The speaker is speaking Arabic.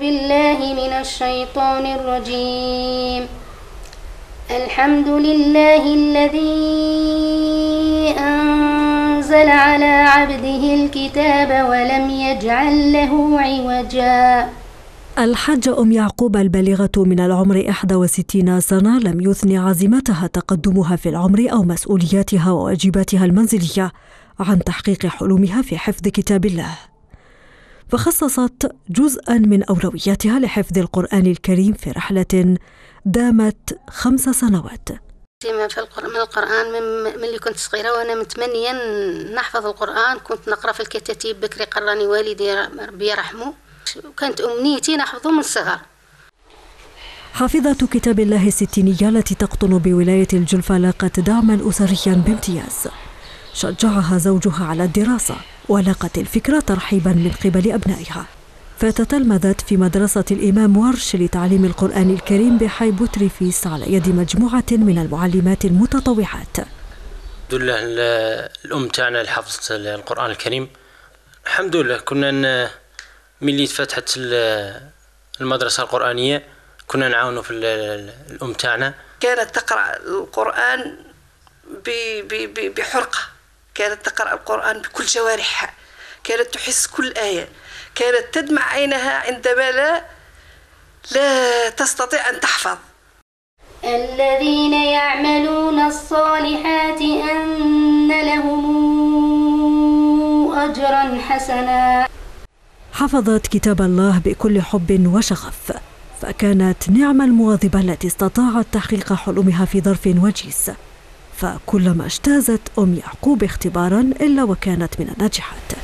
بالله من الشيطان الرجيم. الحمد لله الذي أنزل على عبده الكتاب ولم يجعل له عوجا. الحج أم يعقوب البالغة من العمر 61 سنة لم يثني عزيمتها تقدمها في العمر أو مسؤولياتها وواجباتها المنزلية عن تحقيق حلمها في حفظ كتاب الله. فخصصت جزءا من أولوياتها لحفظ القرآن الكريم في رحلة دامت خمس سنوات. في القرآن من القرآن من, اللي كنت صغيرة وأنا متمنية نحفظ القرآن. كنت نقرأ في الكتاتيب بكري قراني والدي ربي يرحمه. وكانت أمنيتي نحفظه من الصغر. حافظة كتاب الله الستينية التي تقطن بولاية الجلفة لاقت دعما أسريا بامتياز. شجعها زوجها على الدراسة ولقت الفكرة ترحيبا من قبل أبنائها. فتتلمذت في مدرسة الإمام ورش لتعليم القرآن الكريم بحي بوتريفيس على يد مجموعة من المعلمات المتطوعات. لله الأم تاعنا لحفظ القرآن الكريم. الحمد لله كنا ملي تفتحت المدرسة القرآنية كنا نعاونوا في الأم تاعنا. كانت تقرأ القرآن بحرقة. كانت تقرأ القرآن بكل جوارحها كانت تحس كل آية كانت تدمع عينها عندما لا لا تستطيع أن تحفظ. الذين يعملون الصالحات أن لهم أجرا حسنا. حفظت كتاب الله بكل حب وشغف فكانت نعم المواظبة التي استطاعت تحقيق حلمها في ظرف وجيز. فكلما اجتازت أم يعقوب اختبارا إلا وكانت من الناجحات.